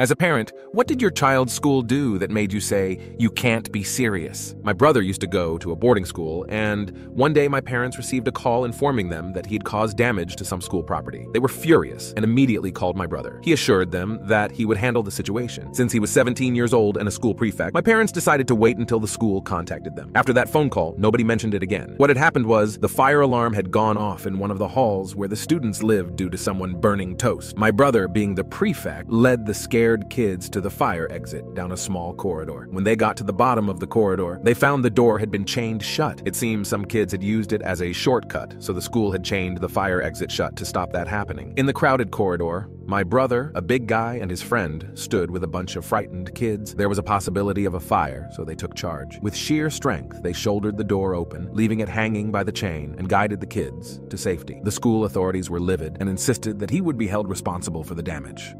As a parent, what did your child's school do that made you say, you can't be serious? My brother used to go to a boarding school, and one day my parents received a call informing them that he'd caused damage to some school property. They were furious and immediately called my brother. He assured them that he would handle the situation. Since he was 17 years old and a school prefect, my parents decided to wait until the school contacted them. After that phone call, nobody mentioned it again. What had happened was the fire alarm had gone off in one of the halls where the students lived due to someone burning toast. My brother, being the prefect, led the scared kids to the fire exit down a small corridor. When they got to the bottom of the corridor, they found the door had been chained shut. It seems some kids had used it as a shortcut, so the school had chained the fire exit shut to stop that happening. In the crowded corridor, my brother, a big guy, and his friend stood with a bunch of frightened kids. There was a possibility of a fire, so they took charge. With sheer strength, they shouldered the door open, leaving it hanging by the chain, and guided the kids to safety. The school authorities were livid and insisted that he would be held responsible for the damage.